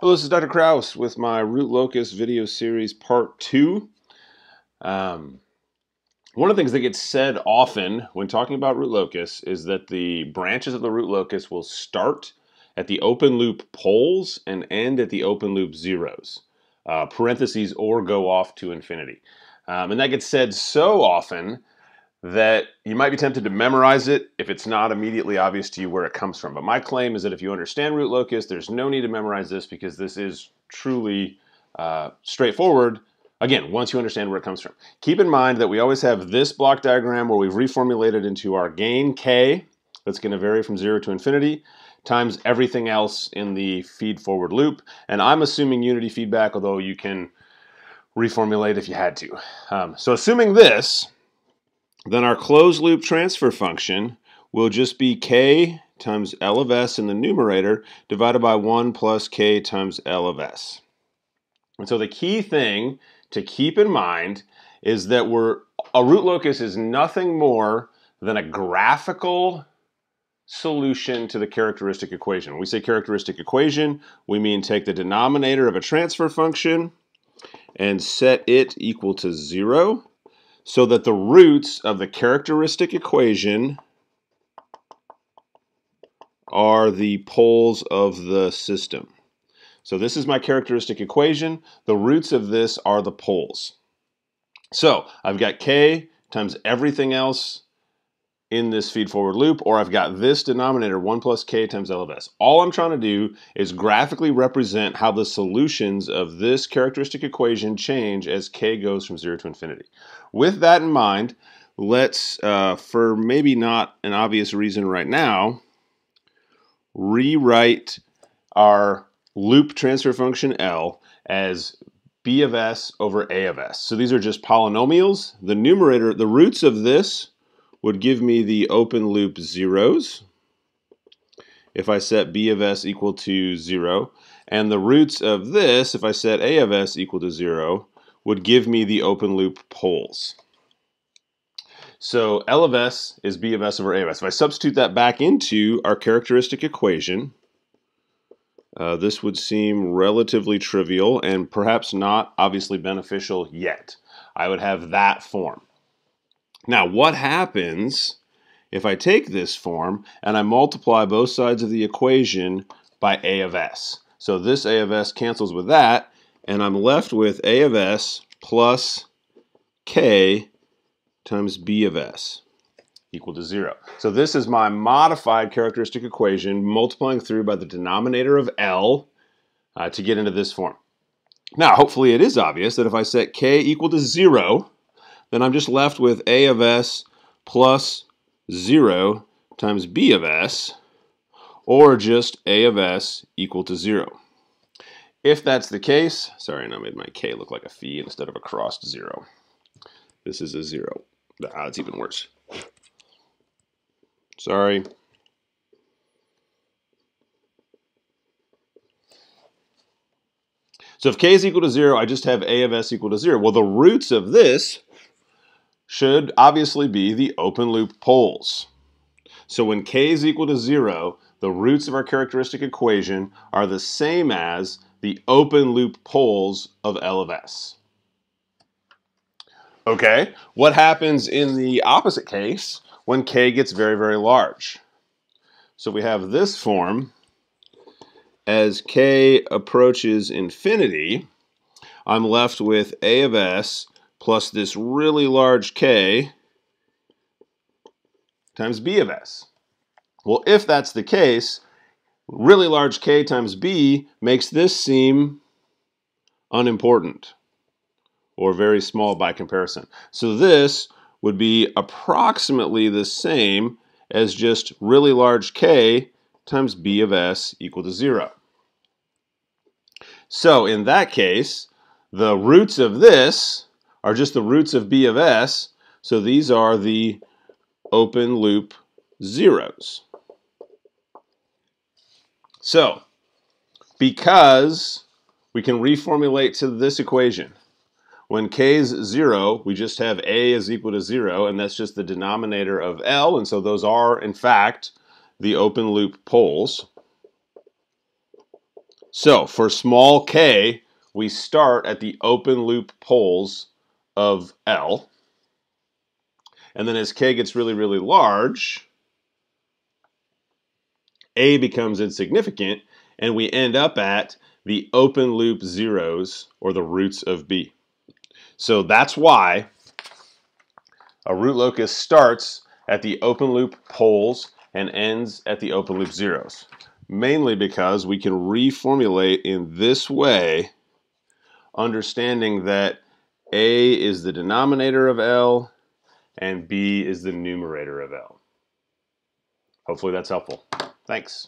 Hello, this is Dr. Krauss with my root locus video series part two. Um, one of the things that gets said often when talking about root locus is that the branches of the root locus will start at the open loop poles and end at the open loop zeros, uh, parentheses, or go off to infinity. Um, and that gets said so often that you might be tempted to memorize it if it's not immediately obvious to you where it comes from. But my claim is that if you understand root locus, there's no need to memorize this because this is truly uh, straightforward. Again, once you understand where it comes from. Keep in mind that we always have this block diagram where we've reformulated into our gain k, that's going to vary from 0 to infinity, times everything else in the feed forward loop. And I'm assuming unity feedback, although you can reformulate if you had to. Um, so assuming this, then our closed loop transfer function will just be k times L of s in the numerator divided by 1 plus k times L of s. And so the key thing to keep in mind is that we're a root locus is nothing more than a graphical solution to the characteristic equation. When we say characteristic equation, we mean take the denominator of a transfer function and set it equal to 0 so that the roots of the characteristic equation are the poles of the system. So this is my characteristic equation. The roots of this are the poles. So I've got k times everything else in this feed forward loop, or I've got this denominator, 1 plus k times L of s. All I'm trying to do is graphically represent how the solutions of this characteristic equation change as k goes from 0 to infinity. With that in mind, let's, uh, for maybe not an obvious reason right now, rewrite our loop transfer function L as b of s over a of s. So these are just polynomials. The numerator, the roots of this would give me the open loop zeros if I set b of s equal to 0. And the roots of this, if I set a of s equal to 0, would give me the open loop poles. So L of s is b of s over a of s. If I substitute that back into our characteristic equation, uh, this would seem relatively trivial and perhaps not obviously beneficial yet. I would have that form. Now, what happens if I take this form and I multiply both sides of the equation by a of s? So this a of s cancels with that, and I'm left with a of s plus k times b of s equal to 0. So this is my modified characteristic equation multiplying through by the denominator of L uh, to get into this form. Now, hopefully it is obvious that if I set k equal to 0, then I'm just left with a of s plus 0 times b of s, or just a of s equal to 0. If that's the case, sorry, I made my k look like a phi instead of a crossed 0. This is a 0. Ah, it's even worse. Sorry. So if k is equal to 0, I just have a of s equal to 0. Well, the roots of this should obviously be the open loop poles. So when k is equal to 0, the roots of our characteristic equation are the same as the open loop poles of L of S. Okay, what happens in the opposite case when k gets very, very large? So we have this form. As k approaches infinity, I'm left with a of s plus this really large K times B of S. Well, if that's the case, really large K times B makes this seem unimportant or very small by comparison. So this would be approximately the same as just really large K times B of S equal to zero. So in that case, the roots of this are just the roots of B of S, so these are the open loop zeros. So, because we can reformulate to this equation, when k is 0, we just have a is equal to 0, and that's just the denominator of L, and so those are, in fact, the open loop poles. So for small k, we start at the open loop poles of L. And then as k gets really, really large, A becomes insignificant, and we end up at the open loop zeros, or the roots of B. So that's why a root locus starts at the open loop poles and ends at the open loop zeros. Mainly because we can reformulate in this way, understanding that A is the denominator of L and B is the numerator of L. Hopefully that's helpful. Thanks.